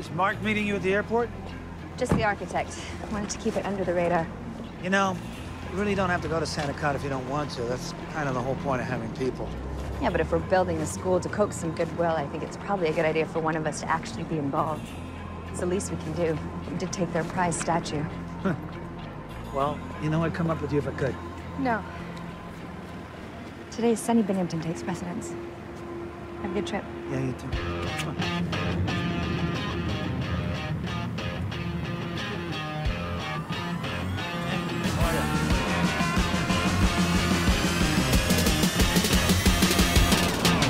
Is Mark meeting you at the airport? Just the architect. Wanted to keep it under the radar. You know, you really don't have to go to Santa Clara if you don't want to. That's kind of the whole point of having people. Yeah, but if we're building a school to coax some goodwill, I think it's probably a good idea for one of us to actually be involved. It's the least we can do. We did take their prize statue. Well, you know I'd come up with you if I could. No. Today's Sunny Binghamton takes precedence. Have a good trip. Yeah, you too.